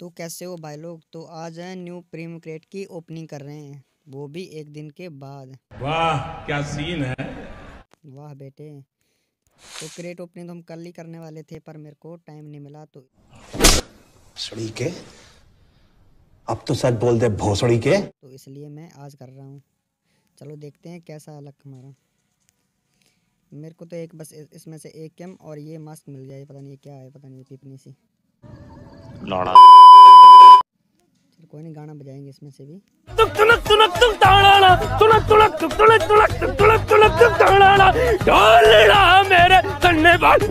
तो कैसे हो भाई लोग? तो आज है न्यू प्रीम क्रेट की ओपनिंग कर रहे हैं। वो भी एक दिन के बाद। वाह क्या सीन है? वाह बेटे। तो क्रेट ओपनिंग तो हम कल ही करने वाले थे पर मेरे को टाइम नहीं मिला तो सड़ी के? अब तो सच बोल दे भोसड़ी के। तो इसलिए मैं आज कर रहा हूँ। चलो देखते हैं कैसा अलग हमारा। मेरे को तो एक बस इसमें से एक कैम और ये मास्क मिल जाए पता नहीं क्या है पता नहीं ये पिपनी सी। लौड़ा। कोई नहीं गाना बजाएँगे इसमें से भी। मेरे कन्ने पर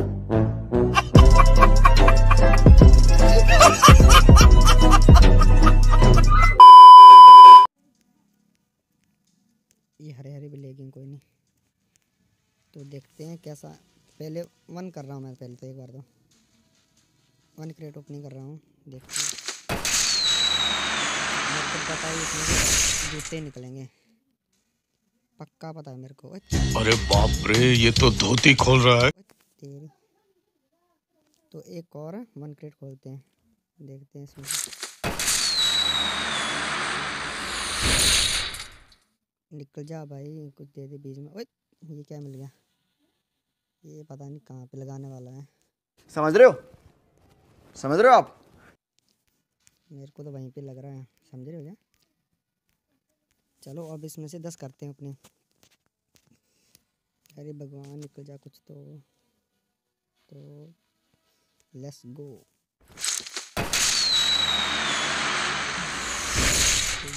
ये हरे हरे भी लेकिन कोई नहीं। तो देखते हैं कैसा पहले वन कर रहा हूँ मैं पहले तो एक बार तो। वन क्रेट ओपनिंग कर रहा हूँ। देखते हैं। मेरे को पता है इसमें जूते निकलेंगे। पक्का पता है मेरे को। अरे बाप रे ये तो धोती खोल रहा है। तो एक और वन क्रेट खोलते हैं। देखते हैं इसमें। निकल जा भाई कुछ दे दे बीच में। ओए ये क्या मिल गया? ये पता नहीं कहाँ पे लगाने वाला है। समझ रहे हो? समझ रहे हो आप? मेरे को तो वहीं पे लग रहा है। समझ रहे हो क्या? चलो, अब इसमें से दस करते हैं अपने। अरे भगवान, निकल जा कुछ तो। तो लेट्स गो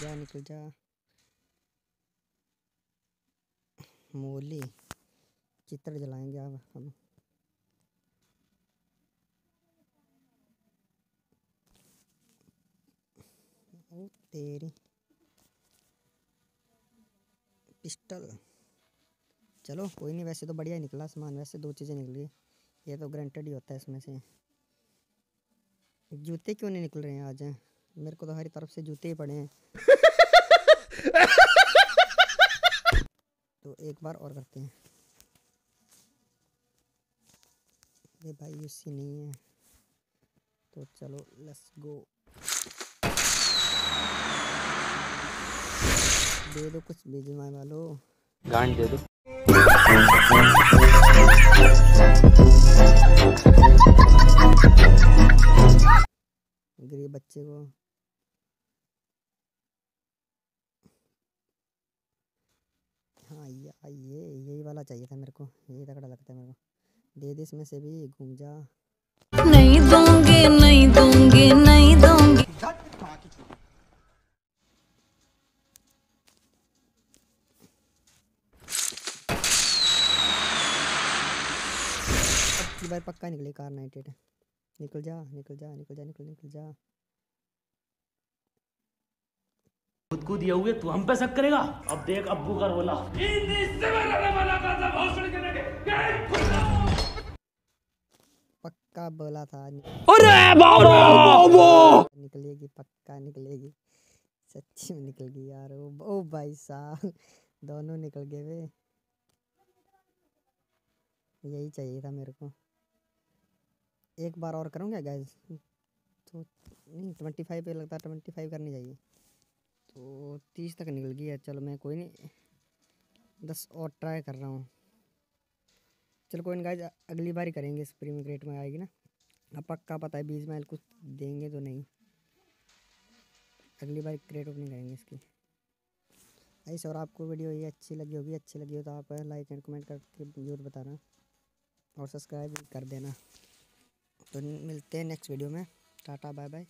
जा, निकल जा। मूली, चित्र जलाएँगे अब हम। तेरी पिस्टल चलो, कोई नहीं, वैसे तो बढ़िया निकला सामान, वैसे दो चीज़ें निकली ये तो ग्रांटेड ही होता है इसमें से। जूते क्यों नहीं निकल रहे हैं आज? मेरे को तो हरी तरफ़ से जूते ही पड़े हैं। तो एक बार और करते हैं। ये भाई यूसी नहीं है। तो चलो लेट्स गो दे दो कुछ बीजमाए वालों। गांड दे दो। गरीब बच्चे को। हाँ ये ये यही वाला चाहिए था मेरे को। यही तगड़ा लगता है मेरे को। दे दे इसमें से भी घूम जा। अब की बार पक्का निकले कार नाइट एट। निकल जा निकल जा निकल जा निकल निकल जा। खुद को दिए हुए तू हम पे शक करेगा? अब देख अब्बू का रोला। पक्का बोला था नि- निकलेगी पक्का निकलेगी। सच्ची में निकल गई यार ओ, ओ भाई साहब। दोनों निकल गए वे। यही चाहिए था मेरे को। एक बार और करूँ क्या गैस तो नहीं ट्वेंटी फाइव पे लगता है ट्वेंटी फाइव करनी चाहिए। तो तीस तक निकल गई है, चलो मैं कोई नहीं, दस और ट्राई कर रहा हूँ। चलो कोई गाइज़ अगली बार ही करेंगे इस प्रीमियम ग्रेड में आएगी ना। अब पक्का पता है, बीस माइल कुछ देंगे तो नहीं। अगली बार क्रेट ओपनिंग करेंगे इसकी। ऐसे और आपको वीडियो ये अच्छी लगी होगी, अच्छी लगी हो तो आप लाइक एंड कमेंट करके ज़रूर बताना। और सब्सक्राइब कर देना। तो मिलते हैं नेक्स्ट वीडियो में। Tata bye bye